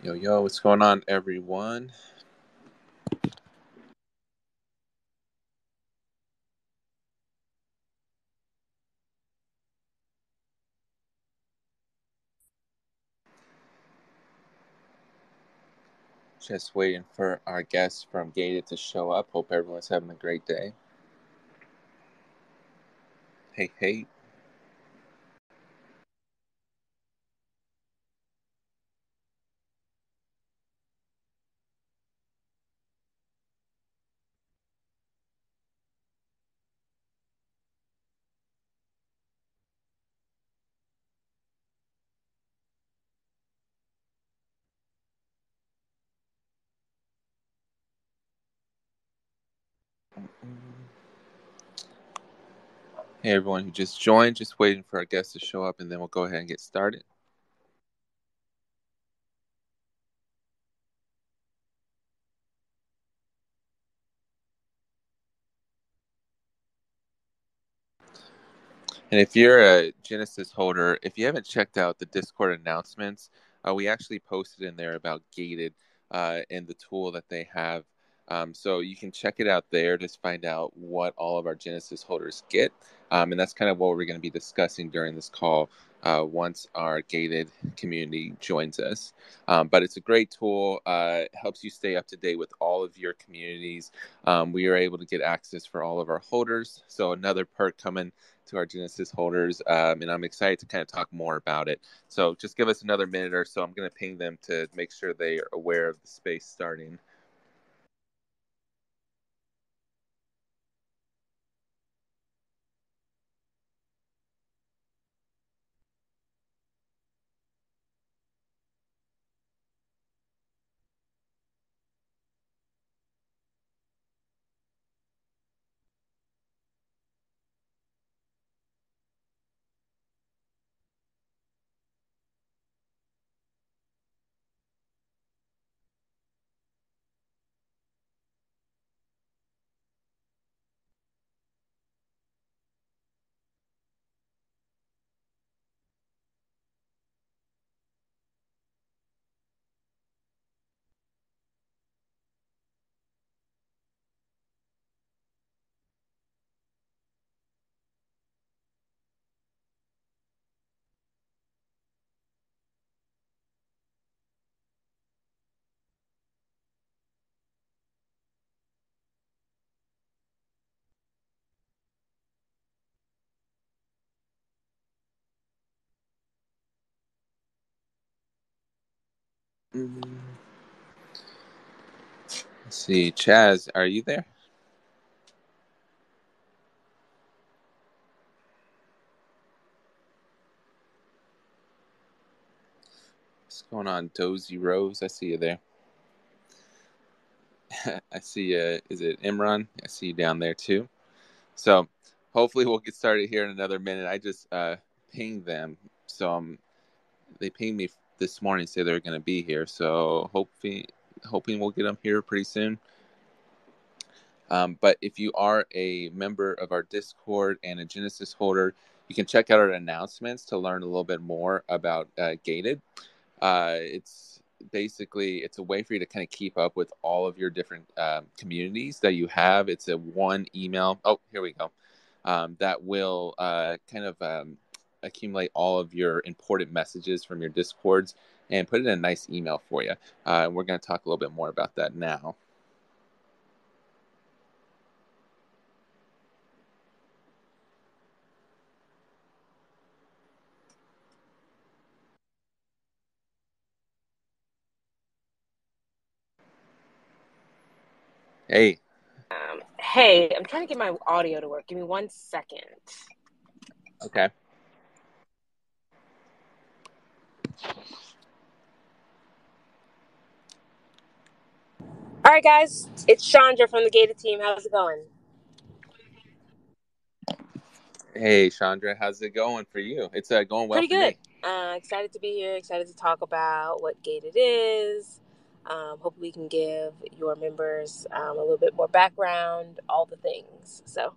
Yo, yo, what's going on, everyone? Just waiting for our guests from Gated to show up. Hope everyone's having a great day. Hey, hey. Hey, everyone who just joined, just waiting for our guests to show up, and then we'll go ahead and get started. And if you're a Genesis holder, if you haven't checked out the Discord announcements, uh, we actually posted in there about Gated uh, and the tool that they have. Um, so you can check it out there to find out what all of our Genesis holders get. Um, and that's kind of what we're going to be discussing during this call uh, once our gated community joins us. Um, but it's a great tool, uh, helps you stay up to date with all of your communities. Um, we are able to get access for all of our holders. So another perk coming to our Genesis holders, um, and I'm excited to kind of talk more about it. So just give us another minute or so. I'm going to ping them to make sure they are aware of the space starting. Let's see, Chaz, are you there? What's going on, Dozy Rose? I see you there. I see uh is it Imran? I see you down there too. So hopefully we'll get started here in another minute. I just uh pinged them. So um they pinged me this morning say they're gonna be here. So hopefully hoping we'll get them here pretty soon. Um, but if you are a member of our Discord and a Genesis holder, you can check out our announcements to learn a little bit more about uh, Gated. Uh, it's basically it's a way for you to kind of keep up with all of your different um, communities that you have. It's a one email. Oh, here we go. Um, that will uh, kind of um, accumulate all of your important messages from your discords and put it in a nice email for you. Uh, and we're going to talk a little bit more about that now. Hey. Um, hey, I'm trying to get my audio to work. Give me one second. Okay. All right, guys, it's Chandra from the Gated team. How's it going? Hey, Chandra, how's it going for you? It's uh, going well Pretty for good. me. Uh, excited to be here. Excited to talk about what Gated is. Um, hopefully, we can give your members um, a little bit more background, all the things. So,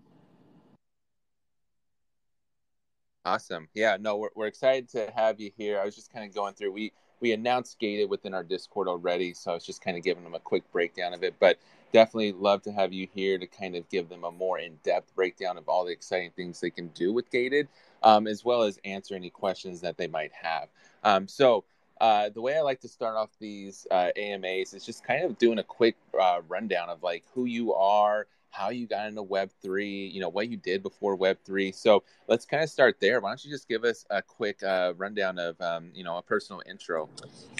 Awesome. Yeah, no, we're, we're excited to have you here. I was just kind of going through. We we announced Gated within our Discord already, so I was just kind of giving them a quick breakdown of it. But definitely love to have you here to kind of give them a more in-depth breakdown of all the exciting things they can do with Gated, um, as well as answer any questions that they might have. Um, so uh, the way I like to start off these uh, AMAs is just kind of doing a quick uh, rundown of like who you are, how you got into Web3, you know, what you did before Web3. So let's kind of start there. Why don't you just give us a quick uh, rundown of, um, you know, a personal intro?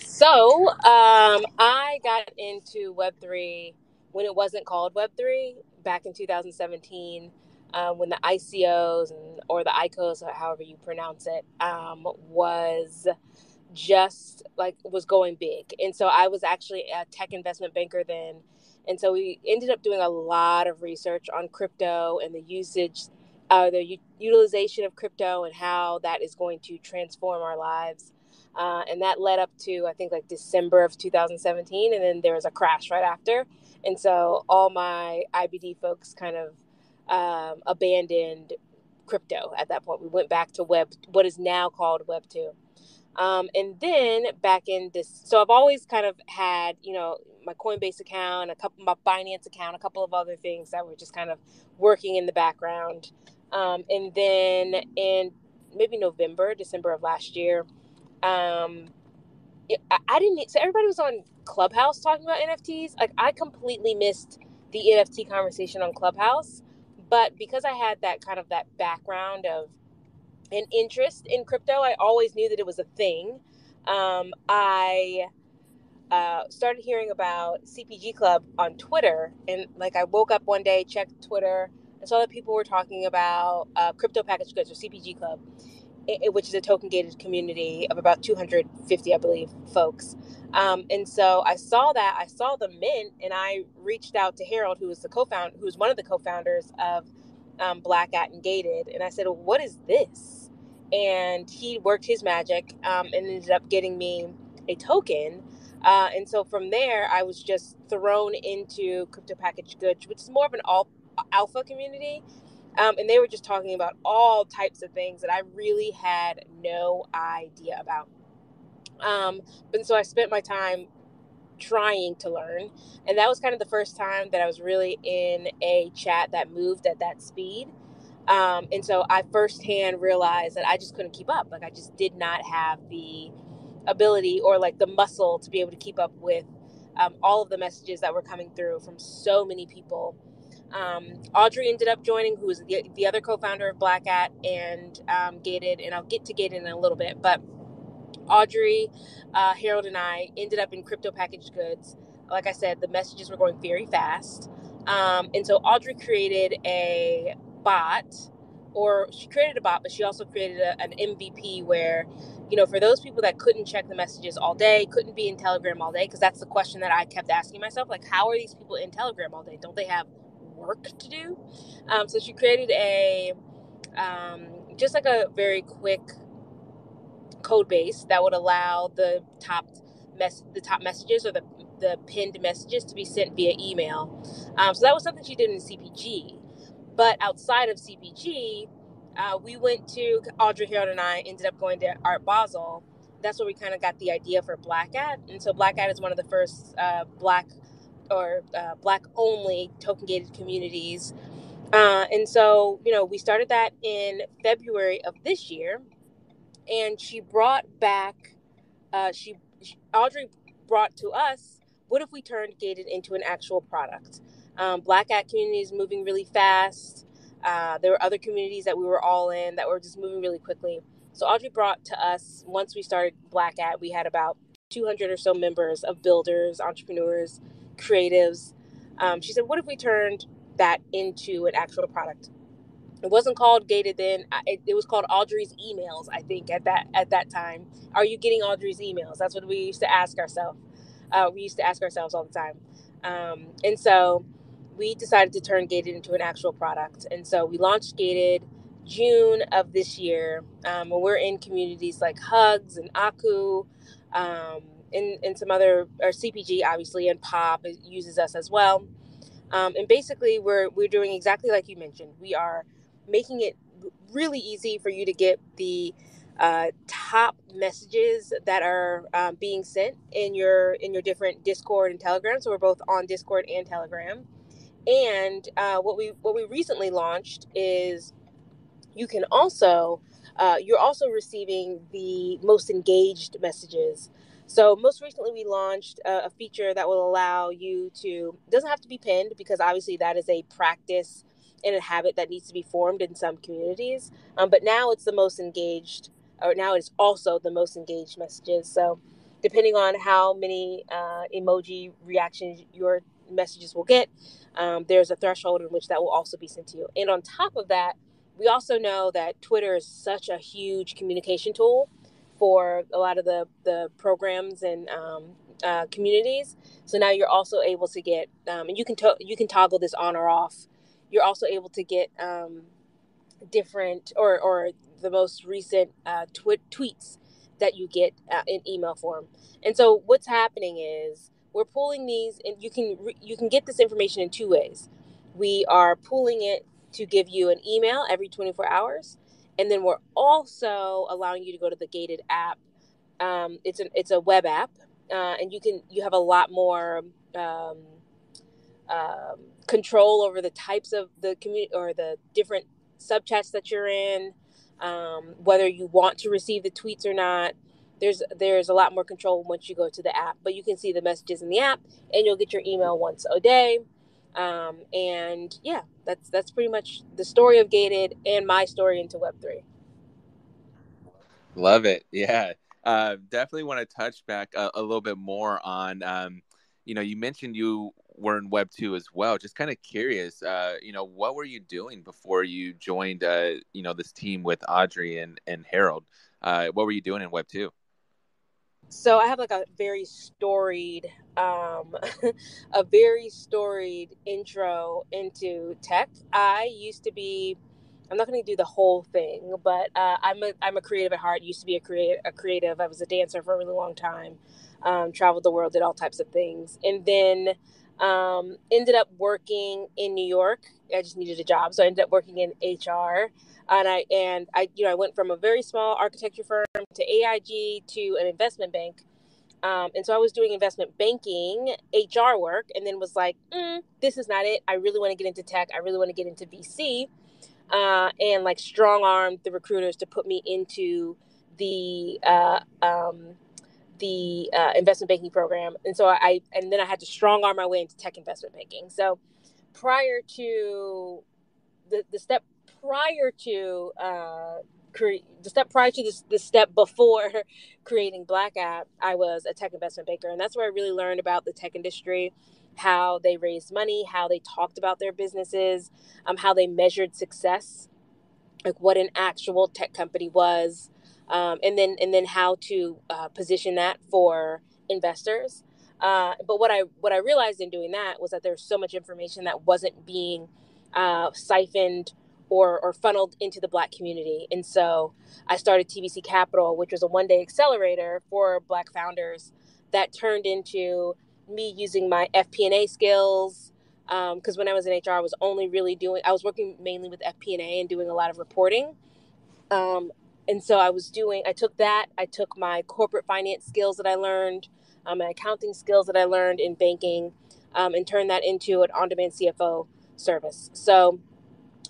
So um, I got into Web3 when it wasn't called Web3 back in 2017. Um, when the ICOs and, or the ICOs, however you pronounce it, um, was just like was going big. And so I was actually a tech investment banker then. And so we ended up doing a lot of research on crypto and the usage, uh, the u- utilization of crypto and how that is going to transform our lives. Uh, and that led up to, I think, like December of 2017. And then there was a crash right after. And so all my IBD folks kind of um, abandoned crypto at that point. We went back to Web, what is now called Web 2. Um, and then back in this, so I've always kind of had, you know, my Coinbase account, a couple, my Binance account, a couple of other things that were just kind of working in the background. Um, and then in maybe November, December of last year, um, I, I didn't. So everybody was on Clubhouse talking about NFTs. Like I completely missed the NFT conversation on Clubhouse, but because I had that kind of that background of an interest in crypto. I always knew that it was a thing. Um, I uh, started hearing about CPG Club on Twitter, and like I woke up one day, checked Twitter, and saw that people were talking about uh, crypto package goods or CPG Club, it, which is a token gated community of about 250, I believe, folks. Um, and so I saw that, I saw the mint, and I reached out to Harold, who was the co-founder, who was one of the co-founders of um, Black At and Gated, and I said, well, "What is this?" And he worked his magic um, and ended up getting me a token. Uh, and so from there, I was just thrown into crypto package goods, which is more of an all alpha community. Um, and they were just talking about all types of things that I really had no idea about. Um, and so I spent my time trying to learn. And that was kind of the first time that I was really in a chat that moved at that speed. Um, and so I firsthand realized that I just couldn't keep up. Like I just did not have the ability or like the muscle to be able to keep up with um, all of the messages that were coming through from so many people. Um, Audrey ended up joining, who was the, the other co-founder of Black At and um, Gated, and I'll get to Gated in a little bit. But Audrey, uh, Harold, and I ended up in crypto packaged goods. Like I said, the messages were going very fast. Um, and so Audrey created a bot or she created a bot but she also created a, an mvp where you know for those people that couldn't check the messages all day couldn't be in telegram all day because that's the question that i kept asking myself like how are these people in telegram all day? Don't they have work to do? Um, so she created a um, just like a very quick code base that would allow the top mess the top messages or the the pinned messages to be sent via email. Um, so that was something she did in cpg but outside of CPG, uh, we went to Audrey Harold and I ended up going to Art Basel. That's where we kind of got the idea for Black and so Black is one of the first uh, black or uh, black only token gated communities. Uh, and so, you know, we started that in February of this year, and she brought back, uh, she, Audrey brought to us, what if we turned gated into an actual product? Um, Black At community is moving really fast. Uh, there were other communities that we were all in that were just moving really quickly. So Audrey brought to us once we started Black At, we had about 200 or so members of builders, entrepreneurs, creatives. Um, she said, "What if we turned that into an actual product?" It wasn't called Gated then. It, it was called Audrey's emails. I think at that at that time. Are you getting Audrey's emails? That's what we used to ask ourselves. Uh, we used to ask ourselves all the time. Um, and so we decided to turn Gated into an actual product. And so we launched Gated June of this year. Um, we're in communities like Hugs and Aku, um, and, and some other, or CPG obviously, and Pop uses us as well. Um, and basically, we're, we're doing exactly like you mentioned. We are making it really easy for you to get the uh, top messages that are um, being sent in your in your different Discord and Telegram. So we're both on Discord and Telegram. And uh, what we what we recently launched is you can also uh, you're also receiving the most engaged messages. So most recently, we launched a, a feature that will allow you to doesn't have to be pinned because obviously that is a practice and a habit that needs to be formed in some communities. Um, but now it's the most engaged, or now it's also the most engaged messages. So depending on how many uh, emoji reactions your messages will get, um, there's a threshold in which that will also be sent to you. And on top of that, we also know that Twitter is such a huge communication tool for a lot of the, the programs and um, uh, communities. So now you're also able to get, um, and you can to- you can toggle this on or off. You're also able to get um, different or or the most recent uh, tw- tweets that you get uh, in email form. And so what's happening is we're pulling these, and you can re- you can get this information in two ways. We are pulling it to give you an email every 24 hours. And then we're also allowing you to go to the gated app. Um, it's an it's a web app, uh, and you can you have a lot more um, um, control over the types of the community or the different subchats that you're in, um, whether you want to receive the tweets or not. There's there's a lot more control once you go to the app, but you can see the messages in the app, and you'll get your email once a day. Um, and yeah, that's that's pretty much the story of Gated and my story into Web three. Love it. Yeah, uh, definitely want to touch back a, a, little bit more on. Um, you know, you mentioned you were in Web two as well. Just kind of curious. Uh, you know, what were you doing before you joined? Uh, you know, this team with Audrey and and Harold. Uh, what were you doing in Web two? So I have like a very storied, um, a very storied intro into tech. I used to be, I'm not going to do the whole thing, but uh, I'm a I'm a creative at heart. Used to be a creative, a creative. I was a dancer for a really long time. Um, traveled the world, did all types of things, and then um, ended up working in New York. I just needed a job, so I ended up working in HR and I and I you know I went from a very small architecture firm to AIG to an investment bank. Um, and so I was doing investment banking, HR work, and then was like, mm, this is not it. I really want to get into tech. I really want to get into VC, uh, and like strong armed the recruiters to put me into the uh, um, the uh, investment banking program. And so I and then I had to strong arm my way into tech investment banking. So prior to the, the step prior to uh, cre- the step prior to this, the step before creating Black App, I was a tech investment banker, and that's where I really learned about the tech industry, how they raised money, how they talked about their businesses, um, how they measured success, like what an actual tech company was, um, and then and then how to uh, position that for investors. Uh, but what I what I realized in doing that was that there's so much information that wasn't being uh, siphoned or, or funneled into the black community. And so I started TBC Capital, which was a one day accelerator for black founders that turned into me using my FP&A skills. Because um, when I was in HR, I was only really doing, I was working mainly with FP&A and doing a lot of reporting. Um, and so I was doing, I took that, I took my corporate finance skills that I learned, um, my accounting skills that I learned in banking, um, and turned that into an on demand CFO service. So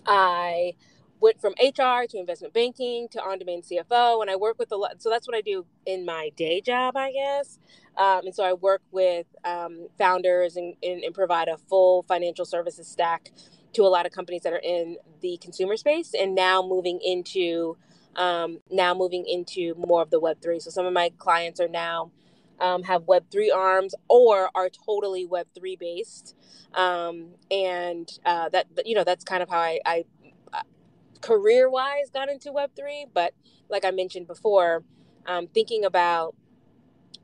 I went from HR to investment banking to on demand CFO, and I work with a lot. So that's what I do in my day job, I guess. Um, and so I work with um, founders and, and, and, provide a full financial services stack to a lot of companies that are in the consumer space, and now moving into um, now moving into more of the Web three. So some of my clients are now um, have Web three arms or are totally Web three based um, and uh, that you know that's kind of how I, I uh, career wise got into Web three. But like I mentioned before, um, thinking about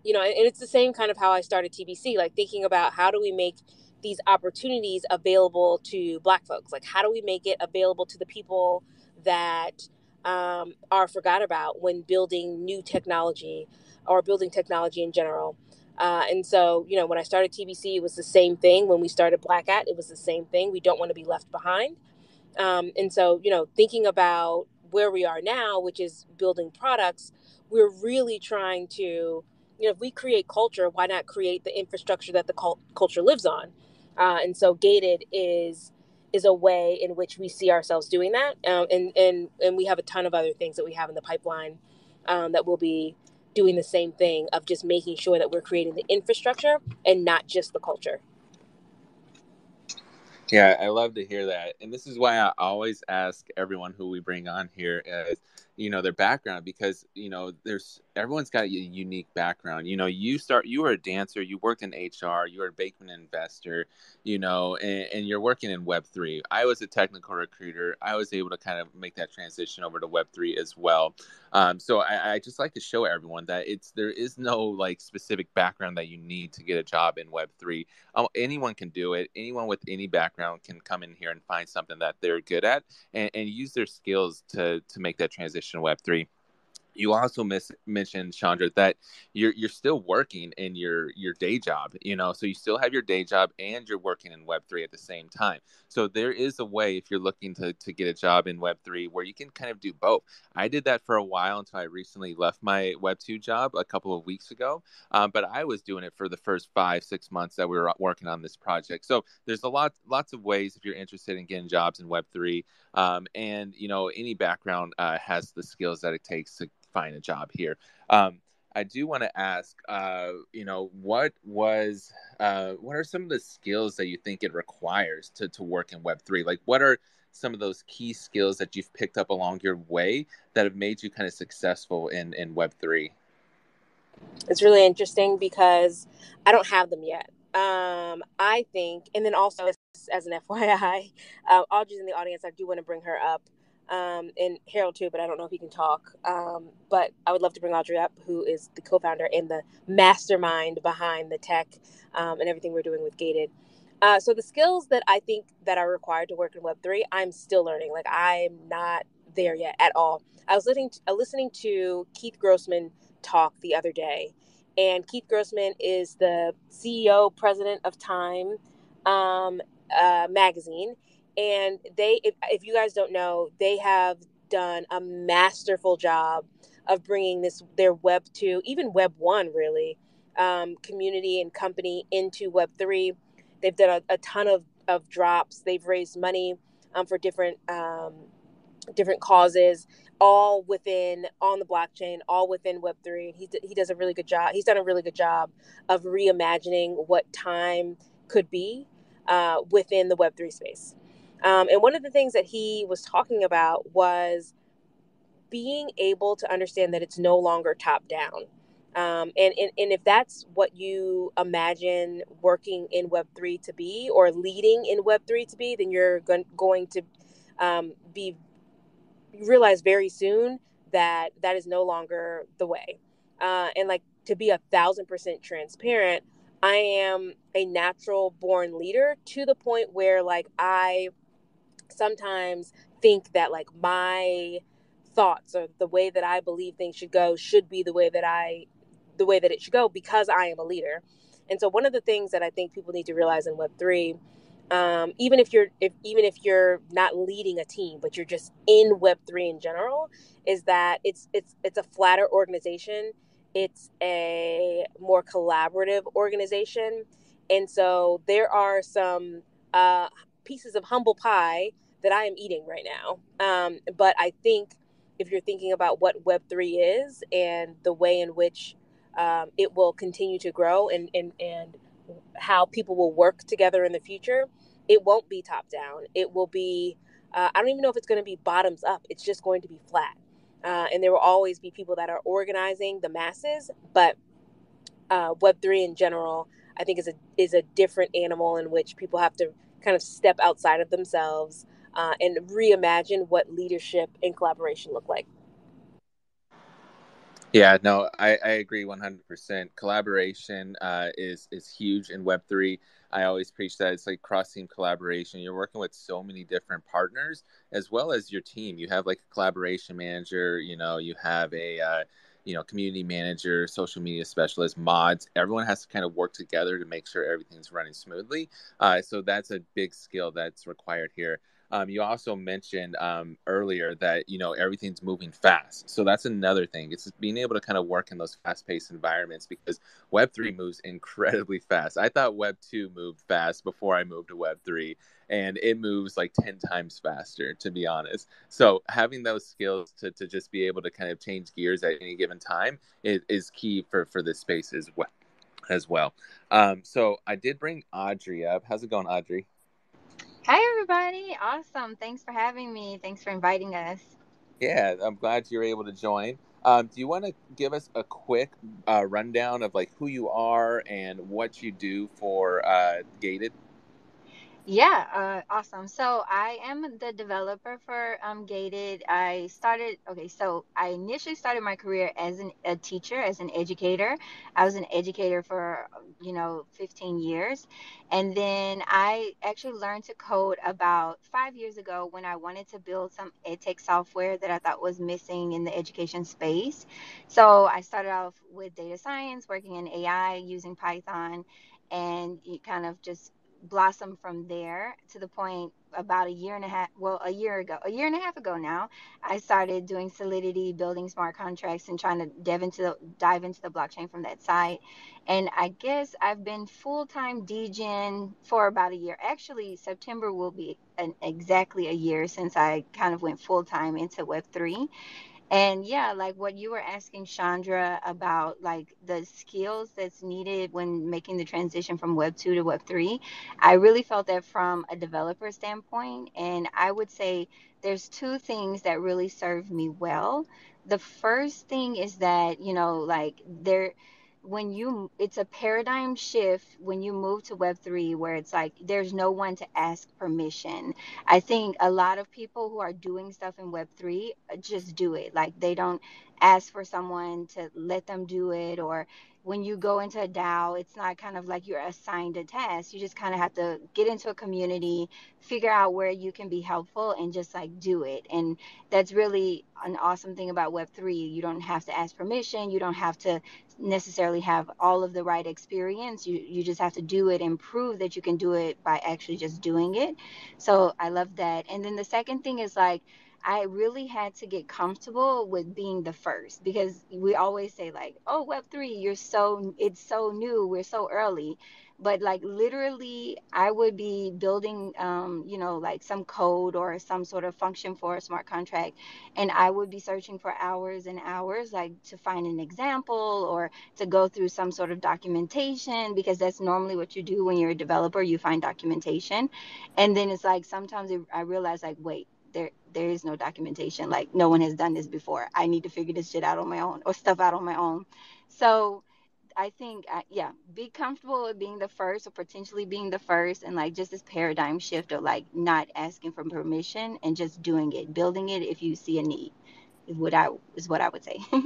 you know, and it's the same kind of how I started TBC, like thinking about how do we make these opportunities available to Black folks? Like how do we make it available to the people that um, are forgot about when building new technology or building technology in general? Uh, and so, you know, when I started TBC, it was the same thing. When we started Black Hat, it was the same thing. We don't want to be left behind. Um, and so, you know, thinking about where we are now, which is building products, we're really trying to, you know, if we create culture, why not create the infrastructure that the cult- culture lives on? Uh, and so gated is is a way in which we see ourselves doing that, um, and and and we have a ton of other things that we have in the pipeline um, that will be doing the same thing of just making sure that we're creating the infrastructure and not just the culture. Yeah, I love to hear that. And this is why I always ask everyone who we bring on here is, you know, their background because, you know, there's everyone's got a unique background. You know, you start you were a dancer, you worked in HR, you were a Bateman investor, you know, and, and you're working in Web three. I was a technical recruiter. I was able to kind of make that transition over to Web three as well. Um, so I, I just like to show everyone that it's there is no like specific background that you need to get a job in Web three. Um, anyone can do it. Anyone with any background can come in here and find something that they're good at and, and use their skills to to make that transition to Web three you also miss, mentioned Chandra that you're you're still working in your your day job, you know, so you still have your day job and you're working in Web three at the same time. So there is a way if you're looking to to get a job in Web three where you can kind of do both. I did that for a while until I recently left my Web two job a couple of weeks ago, um, but I was doing it for the first five six months that we were working on this project. So there's a lot lots of ways if you're interested in getting jobs in Web three, um, and you know any background uh, has the skills that it takes to find a job here. Um, I do want to ask, uh, you know, what was, uh, what are some of the skills that you think it requires to, to work in Web three? Like, what are some of those key skills that you've picked up along your way that have made you kind of successful in in Web three? It's really interesting because I don't have them yet. Um, I think, and then also as, as an FYI, uh, Audrey's in the audience. I do want to bring her up um, and Harold too, but I don't know if he can talk. Um, but I would love to bring Audrey up, who is the co-founder and the mastermind behind the tech um, and everything we're doing with Gated. Uh, so the skills that I think that are required to work in Web three, I'm still learning. Like I'm not there yet at all. I was listening to, uh, listening to Keith Grossman talk the other day, and Keith Grossman is the CEO president of Time um, uh, magazine and they if, if you guys don't know they have done a masterful job of bringing this their web 2 even web 1 really um, community and company into web 3 they've done a, a, ton of, of drops. They've raised money um, for different um, different causes all within on the blockchain all within web3 he, he does a really good job he's done a really good job of reimagining what time could be uh, within the web3 space um, and one of the things that he was talking about was being able to understand that it's no longer top down. Um, and, and, and if that's what you imagine working in Web3 to be or leading in Web3 to be, then you're going, going to um, be realize very soon that that is no longer the way. Uh, and like to be a thousand percent transparent, I am a natural born leader to the point where like I sometimes think that like my thoughts or the way that I believe things should go should be the way that I the way that it should go because I am a leader. And so one of the things that I think people need to realize in web 3 um, even if you're if even if you're not leading a team but you're just in web 3 in general is that it's it's it's a flatter organization it's a more collaborative organization and so there are some uh, pieces of humble pie that I am eating right now. Um, but I think if you're thinking about what Web3 is and the way in which um, it will continue to grow and, and, and how people will work together in the future, it won't be top down. It will be, uh, I don't even know if it's going to be bottoms up, it's just going to be flat. Uh, and there will always be people that are organizing the masses, but uh, Web3 in general, I think is a is a different animal in which people have to kind of step outside of themselves uh, and reimagine what leadership and collaboration look like. Yeah, no, I, I agree 100%. Collaboration uh, is is huge in Web three. I always preach that it's like cross team collaboration. You're working with so many different partners as well as your team. You have like a collaboration manager. You know, you have a uh, you know community manager, social media specialist, mods. Everyone has to kind of work together to make sure everything's running smoothly. Uh, so that's a big skill that's required here. Um, you also mentioned um, earlier that you know everything's moving fast. So that's another thing. It's being able to kind of work in those fast-paced environments because Web three moves incredibly fast. I thought Web two moved fast before I moved to Web three, and it moves like ten times faster, to be honest. So having those skills to to just be able to kind of change gears at any given time is, is key for for this space as well. As well. Um, so I did bring Audrey up. How's it going, Audrey? Hi, everybody. Awesome. Thanks for having me. Thanks for inviting us. Yeah, I'm glad you're able to join. Um, do you want to give us a quick uh, rundown of like who you are and what you do for uh, Gated? Yeah, uh, awesome. So I am the developer for um, Gated. I started, okay, so I initially started my career as an, a teacher, as an educator. I was an educator for, you know, 15 years. And then I actually learned to code about five years ago when I wanted to build some edtech software that I thought was missing in the education space. So I started off with data science, working in AI using Python and you kind of just blossomed from there to the point about a year and a half well a year ago a year and a half ago now i started doing solidity building smart contracts and trying to dive into the dive into the blockchain from that side. And i guess i've been full-time degen for about a year. Actually september will be an, exactly a year since i kind of went full-time into web3 and yeah, like what you were asking Chandra about, like the skills that's needed when making the transition from Web 2 to Web 3, I really felt that from a developer standpoint. And I would say there's two things that really served me well. The first thing is that, you know, like there, when you it's a paradigm shift when you move to web3 where it's like there's no one to ask permission. I think a lot of people who are doing stuff in web3 uh, just do it. Like they don't ask for someone to let them do it or when you go into a DAO, it's not kind of like you're assigned a task. You just kind of have to get into a community, figure out where you can be helpful, and just like do it. And that's really an awesome thing about Web3. You don't have to ask permission. You don't have to necessarily have all of the right experience. You you just have to do it and prove that you can do it by actually just doing it. So I love that. And then the second thing is like I really had to get comfortable with being the first because we always say like, "Oh, web3, you're so it's so new, we're so early." But like literally I would be building um, you know, like some code or some sort of function for a smart contract and I would be searching for hours and hours like to find an example or to go through some sort of documentation because that's normally what you do when you're a developer, you find documentation. And then it's like sometimes I realize like, wait, there there is no documentation. Like no one has done this before. I need to figure this shit out on my own or stuff out on my own. So i think uh, yeah be comfortable with being the first or potentially being the first and like just this paradigm shift of like not asking for permission and just doing it building it if you see a need is what i is what i would say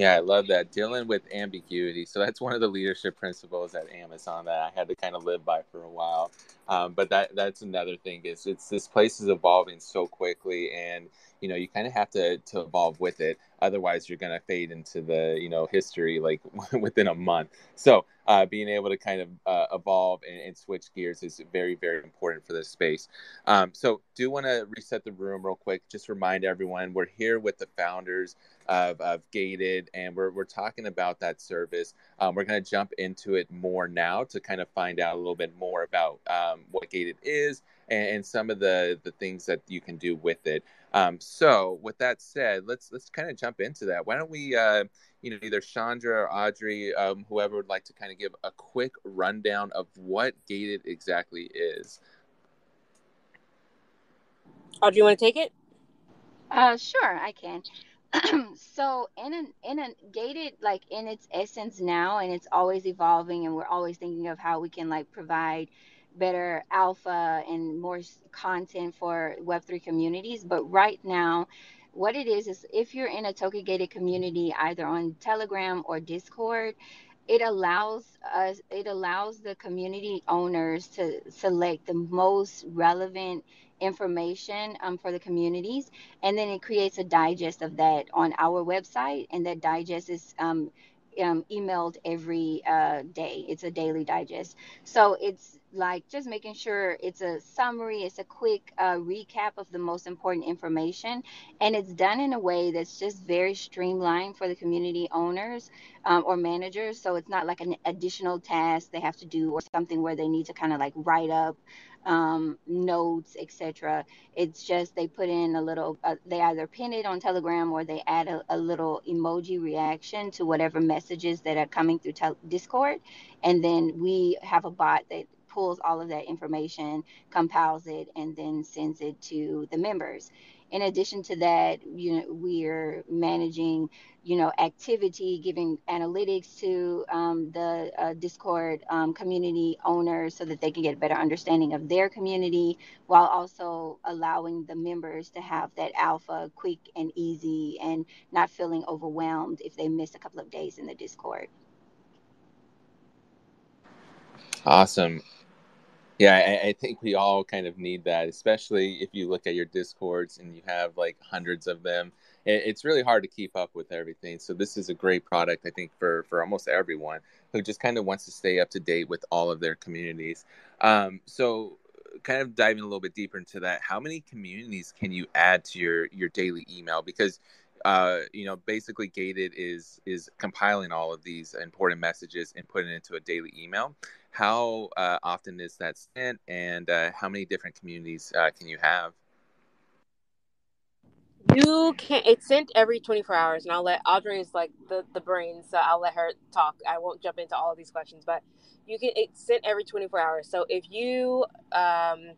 Yeah, I love that. Dealing with ambiguity. So that's one of the leadership principles at Amazon that I had to kind of live by for a while. Um, but that that's another thing is it's this place is evolving so quickly and you know you kind of have to to evolve with it otherwise you're going to fade into the you know history like within a month so uh, being able to kind of uh, evolve and, and, switch gears is very very important for this space um, so do want to reset the room real quick just remind everyone we're here with the founders of, of gated and we're, we're talking about that service um, we're going to jump into it more now to kind of find out a little bit more about um, what gated is and, and some of the the things that you can do with it um, so with that said, let's let's kind of jump into that. Why don't we, uh, you know, either Chandra or Audrey, um, whoever would like to kind of give a quick rundown of what gated exactly is. Audrey, you want to take it? Uh, sure, I can. so in an in a gated like in its essence now, and it's always evolving, and we're always thinking of how we can like provide better alpha and more content for Web3 communities. But right now, what it is is if you're in a token gated community, either on Telegram or Discord, it allows us it allows the community owners to select the most relevant information um, for the communities and then it creates a digest of that on our website and that digest is um, um, emailed every uh, day it's a daily digest so it's like just making sure it's a summary, it's a quick uh, recap of the most important information, and it's done in a way that's just very streamlined for the community owners um, or managers. So it's not like an additional task they have to do or something where they need to kind of like write up um, notes, etc. It's just they put in a little, uh, they either pin it on Telegram or they add a, a little emoji reaction to whatever messages that are coming through tel- Discord. And then we have a bot that pulls all of that information, compiles it, and then sends it to the members. In addition to that, you know, we're managing, you know, activity, giving analytics to um, the uh, Discord um, community owners so that they can get a better understanding of their community, while also allowing the members to have that alpha quick and easy, and not feeling overwhelmed if they miss a couple of days in the Discord. Awesome. Yeah, I, I, think we all kind of need that, especially if you look at your discords and you have like hundreds of them. It, it's really hard to keep up with everything. So this is a great product, I think, for for almost everyone who just kind of wants to stay up to date with all of their communities. Um, so, kind of diving a little bit deeper into that, how many communities can you add to your your daily email? Because uh, you know, basically Gated is is compiling all of these important messages and putting it into a daily email. How uh, often is that sent, and uh, how many different communities uh, can you have? You can. It's sent every 24 hours, and I'll let Audrey is like the the brain, so I'll let her talk. I won't jump into all of these questions, but you can. It's sent every 24 hours. So if you um,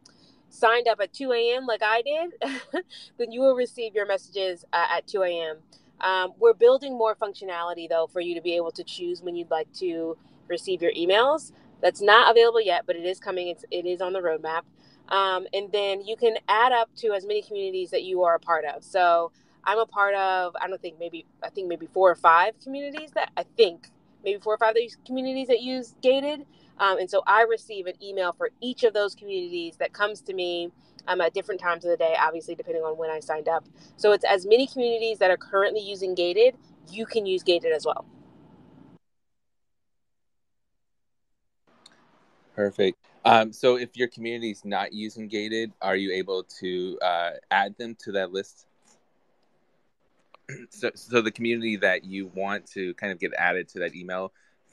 signed up at 2 a.m. like I did, then you will receive your messages uh, at 2 a.m. Um, we're building more functionality though for you to be able to choose when you'd like to receive your emails. That's not available yet, but it is coming. It's it is on the roadmap. Um, and then you can add up to as many communities that you are a part of. So I'm a part of. I don't think maybe I think maybe four or five communities that I think maybe four or five of these communities that use gated. Um, and so I receive an email for each of those communities that comes to me um, at different times of the day, obviously depending on when I signed up. So it's as many communities that are currently using gated. You can use gated as well. Perfect. Um, so if your community is not using gated, are you able to uh, add them to that list? so, so the community that you want to kind of get added to that email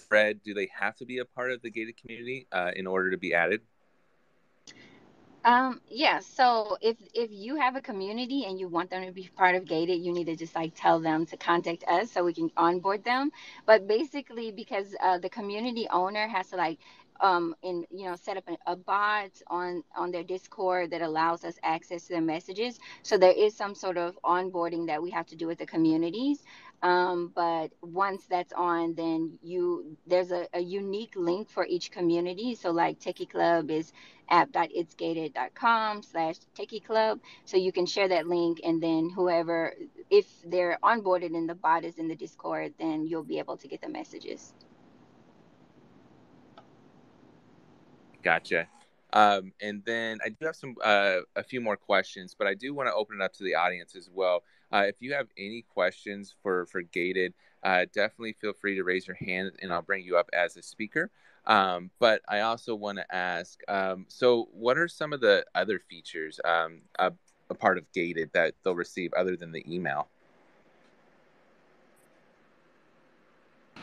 thread, do they have to be a part of the gated community uh, in order to be added? Um, yeah, so if if you have a community and you want them to be part of Gated, you need to just like tell them to contact us so we can onboard them. But basically, because uh, the community owner has to like um, and you know set up a, a, bot on on their discord that allows us access to their messages so there is some sort of onboarding that we have to do with the communities um, but once that's on then you there's a, a unique link for each community. So like techie club is app.itsgated.com slash techie club. So you can share that link and then whoever if they're onboarded and the bot is in the discord then you'll be able to get the messages. Gotcha. Um, and then I do have some uh, a few more questions, but I do want to open it up to the audience as well. Uh, if you have any questions for for Gated, uh, definitely feel free to raise your hand, and I'll bring you up as a speaker. Um, but I also want to ask, um, so what are some of the other features um, a, a part of Gated that they'll receive other than the email?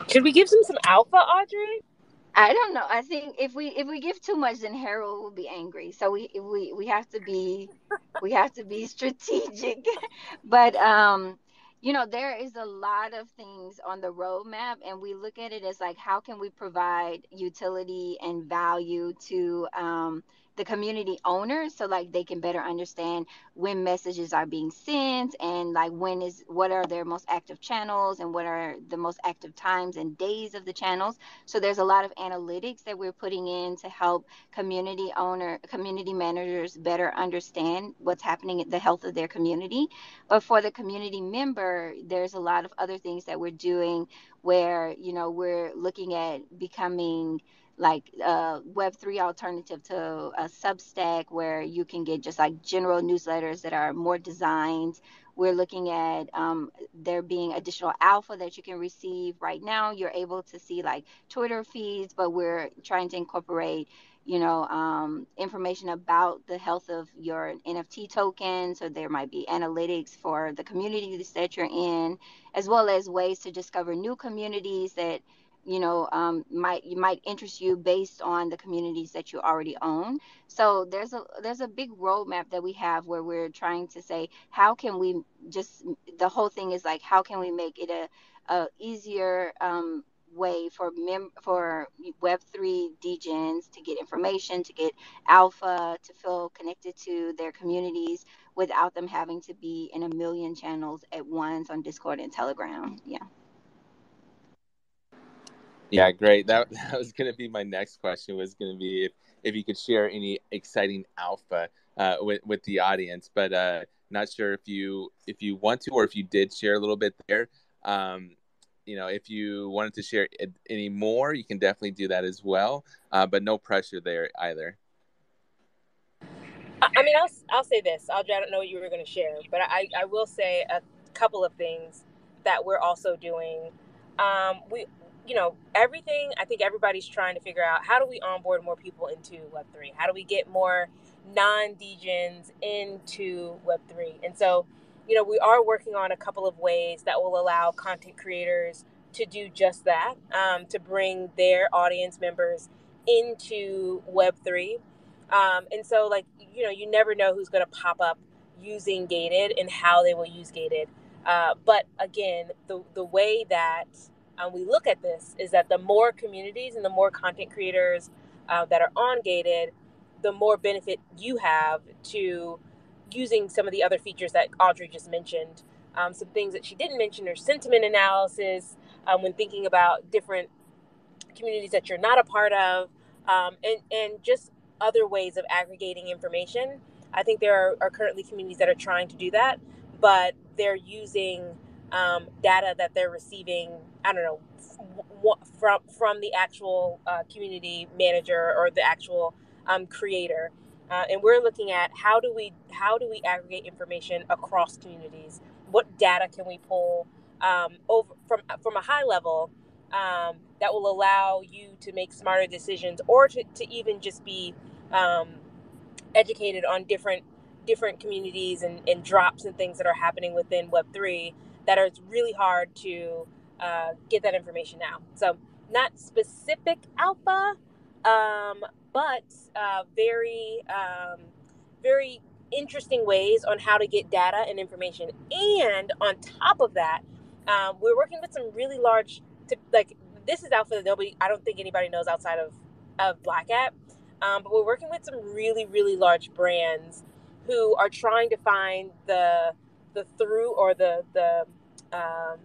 Should we give them some alpha, Audrey? I don't know. I think if we if we give too much, then Harold will be angry. So we we we have to be we have to be strategic. but um, you know, there is a lot of things on the roadmap, and we look at it as like how can we provide utility and value to um, the community owners so like they can better understand when messages are being sent and like when is what are their most active channels and what are the most active times and days of the channels. So there's a lot of analytics that we're putting in to help community owner community managers better understand what's happening at the health of their community. But for the community member there's a lot of other things that we're doing where you know we're looking at becoming like a uh, web3 alternative to a substack where you can get just like general newsletters that are more designed We're looking at um, there being additional alpha that you can receive. Right now, you're able to see like Twitter feeds, but we're trying to incorporate you know, um, information about the health of your NFT token. So there might be analytics for the communities that you're in, as well as ways to discover new communities that, you know, um, might you might interest you based on the communities that you already own. So there's a there's a big roadmap that we have where we're trying to say how can we just the whole thing is like how can we make it a, a easier um, way for mem- for Web3 degens to get information, to get alpha, to feel connected to their communities without them having to be in a million channels at once on Discord and Telegram. Yeah. Yeah, great. That, that was going to be my next question. Was going to be if, if you could share any exciting alpha uh, with with the audience, but uh, not sure if you if you want to or if you did share a little bit there. Um, you know, if you wanted to share any more, you can definitely do that as well. Uh, but no pressure there either. I mean, I'll I'll say this. Audrey, I don't know what you were going to share, but I I will say a couple of things that we're also doing. Um, we, you know, everything. I think everybody's trying to figure out how do we onboard more people into Web three? How do we get more non degens into Web three? And so you know, we are working on a couple of ways that will allow content creators to do just that, um, to bring their audience members into Web3. Um, and so, like, you know, you never know who's going to pop up using gated and how they will use gated. Uh, but again, the, the way that um, we look at this is that the more communities and the more content creators uh, that are on gated, the more benefit you have to using some of the other features that Audrey just mentioned. Um, some things that she didn't mention are sentiment analysis um, when thinking about different communities that you're not a part of, um, and, and just other ways of aggregating information. I think there are, are, currently communities that are trying to do that, but they're using um, data that they're receiving, I don't know, from, from the actual uh, community manager or the actual um, creator. Uh, and we're looking at how do we how do we aggregate information across communities? What data can we pull um, over from from a high level um, that will allow you to make smarter decisions, or to, to even just be um, educated on different different communities and, and, drops and things that are happening within Web three that are really hard to uh, get that information now. So not specific alpha, um, but uh, very, um, very interesting ways on how to get data and information. And on top of that, um, we're working with some really large, to, like this is for the nobody. I don't think anybody knows outside of of Blackat, um, but we're working with some really, really large brands who are trying to find the the through or the the um,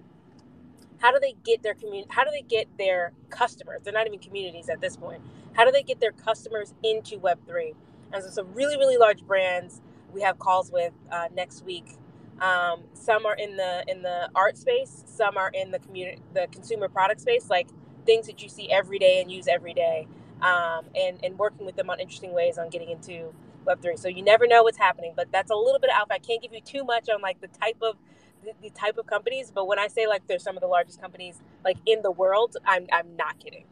how do they get their community how do they get their customers they're not even communities at this point how do they get their customers into Web3? And so some really, really large brands we have calls with uh, next week. Um, some are in the in the art space, some are in the community, the consumer product space, like things that you see every day and use every day, um, and and working with them on interesting ways on getting into Web3. So you never know what's happening, but that's a little bit of alpha. I can't give you too much on like the type of the, the type of companies, but when I say like they're some of the largest companies like in the world, I'm I'm not kidding.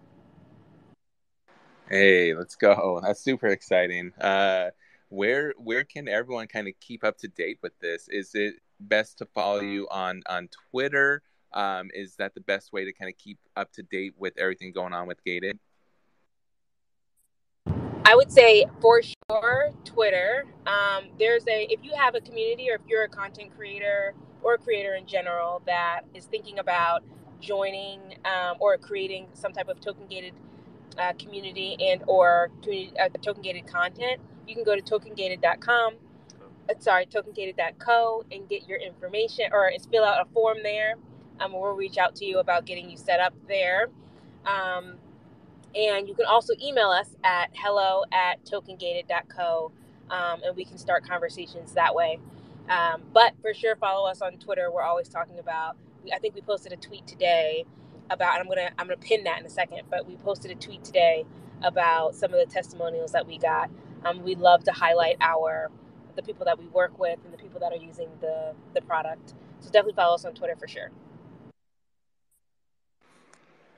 Hey, let's go. That's super exciting. Uh, where where can everyone kind of keep up to date with this? Is it best to follow you on on Twitter? Um, is that the best way to kind of keep up to date with everything going on with Gated? I would say for sure Twitter. Um, there's a if you have a community or if you're a content creator or a creator in general that is thinking about joining um, or creating some type of token gated uh, community and or uh, token gated content, you can go to tokengated.com. Uh, sorry, tokengated.co and get your information or fill out a form there. Um, we'll reach out to you about getting you set up there. Um, and you can also email us at hello at tokengated.co um, and we can start conversations that way. Um, but for sure, follow us on Twitter. We're always talking about, I think we posted a tweet today about I'm gonna I'm gonna pin that in a second, but we posted a tweet today about some of the testimonials that we got. Um, we love to highlight our the people that we work with and the people that are using the the product. So definitely follow us on Twitter for sure.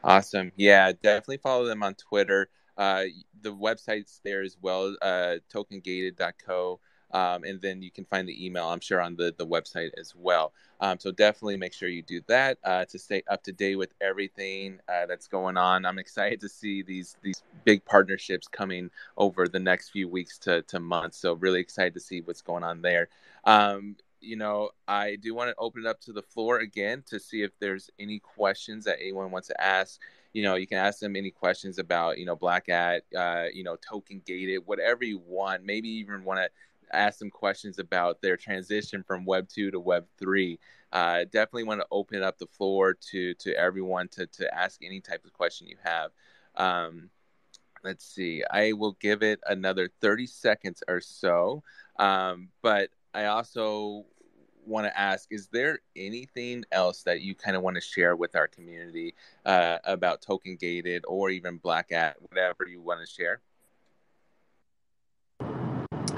Awesome. Yeah, definitely follow them on Twitter. Uh, the website's there as well, uh, tokengated.co. Um, and then you can find the email, I'm sure, on the, the website as well. Um, so definitely make sure you do that uh, to stay up to date with everything uh, that's going on. I'm excited to see these these big partnerships coming over the next few weeks to, to months. So really excited to see what's going on there. Um, you know, I do want to open it up to the floor again to see if there's any questions that anyone wants to ask. You know, you can ask them any questions about, you know, Blackat, uh, you know, token gated, whatever you want. Maybe even want to ask some questions about their transition from Web two to Web three. Uh, definitely want to open up the floor to to everyone to to ask any type of question you have. Um, let's see. I will give it another thirty seconds or so. Um, but I also want to ask is there anything else that you kind of want to share with our community uh, about token gated or even Blackat whatever you want to share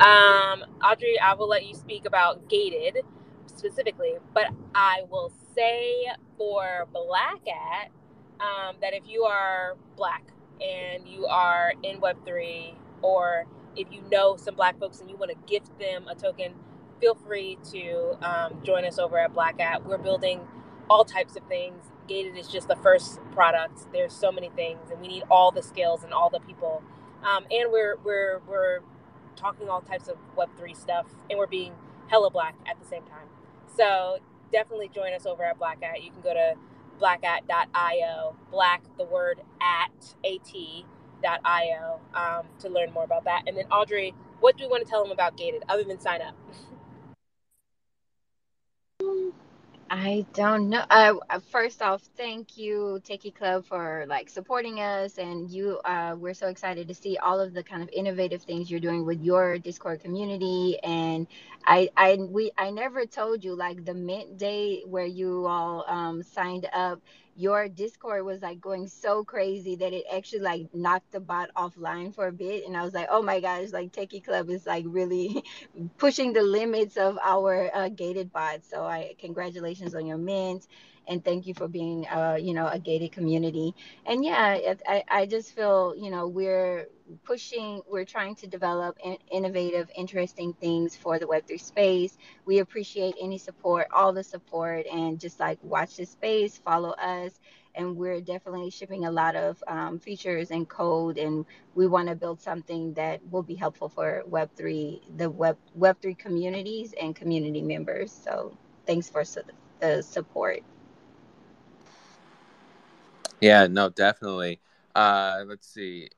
um, Audrey, I will let you speak about gated specifically, but I will say for Blackat um, that if you are black and you are in Web3, or if you know some black folks and you want to gift them a token, feel free to um, join us over at Blackat. We're building all types of things. Gated is just the first product. There's so many things, and we need all the skills and all the people. Um, and we're we're we're talking all types of Web3 stuff, and we're being hella black at the same time. So definitely join us over at Blackat. You can go to blackat.io, black the word at at.io um, to learn more about that. And then Audrey, what do we want to tell them about Gated other than sign up? I don't know. Uh, uh, first off, thank you, Techie Club, for like supporting us, and you. Uh, we're so excited to see all of the kind of innovative things you're doing with your Discord community. And I, I, we, I never told you like the mint day where you all um, signed up your Discord was like going so crazy that it actually like knocked the bot offline for a bit. And I was like, oh my gosh, like Techie Club is like really pushing the limits of our uh, gated bot. So I congratulations on your mint and thank you for being uh, you know a gated community. And yeah I, I just feel you know we're pushing we're trying to develop innovative interesting things for the web3 space. We appreciate any support all the support and just like watch this space follow us. And we're definitely shipping a lot of um, features and code and we want to build something that will be helpful for web3 the web web3 communities and community members. So thanks for su- the support yeah, no, definitely. Uh, let's see.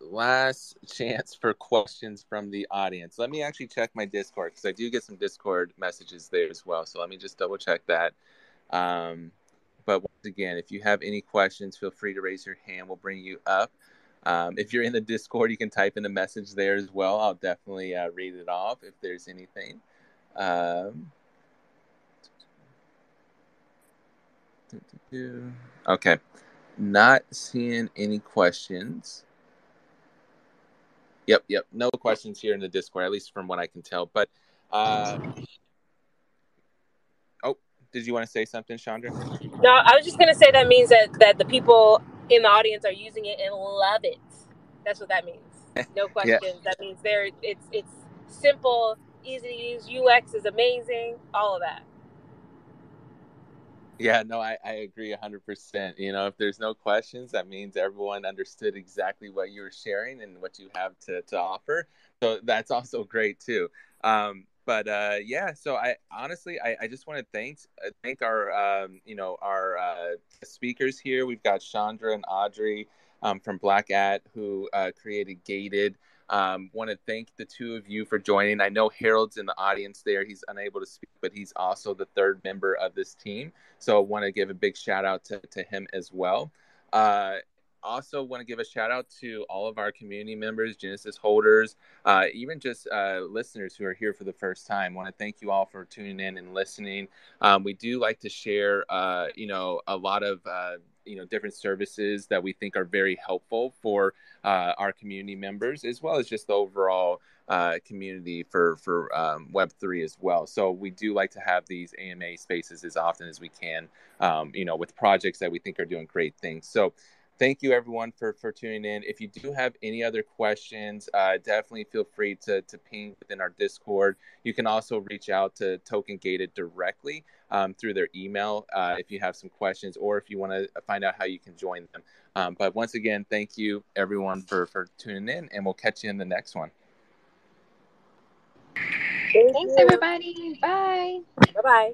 Last chance for questions from the audience. Let me actually check my Discord because I do get some Discord messages there as well. So let me just double check that. Um, but once again, if you have any questions, feel free to raise your hand. We'll bring you up. Um, if you're in the Discord, you can type in a message there as well. I'll definitely uh, read it off if there's anything. Um, okay. Not seeing any questions. Yep, yep. No questions here in the Discord, at least from what I can tell. But uh oh, did you want to say something, Chandra? No, I was just gonna say that means that that the people in the audience are using it and love it. That's what that means. No questions. yeah. That means they're it's it's simple, easy to use. UX is amazing. All of that. Yeah, no, I, I agree 100%. You know, if there's no questions, that means everyone understood exactly what you were sharing and what you have to, to offer. So that's also great too. Um, but uh, yeah, so I honestly, I, I just want to thank uh, thank our um, you know our uh, speakers here. We've got Chandra and Audrey um, from Blackat who uh, created Gated. Um, want to thank the two of you for joining. I know Harold's in the audience there. He's unable to speak, but he's also the third member of this team. So I want to give a big shout out to, to him as well. Uh, also want to give a shout out to all of our community members, Genesis holders, uh, even just uh, listeners who are here for the first time. Want to thank you all for tuning in and listening. Um, we do like to share, uh, you know, a lot of uh, you know different services that we think are very helpful for uh, our community members, as well as just the overall uh, community for for um, Web three as well. So we do like to have these AMA spaces as often as we can, um, you know, with projects that we think are doing great things. So thank you everyone for for tuning in if you do have any other questions uh, definitely feel free to to ping within our discord you can also reach out to token gated directly um, through their email uh, if you have some questions or if you want to find out how you can join them. Um, but once again thank you everyone for for tuning in and we'll catch you in the next one. Thanks everybody. Bye. Bye bye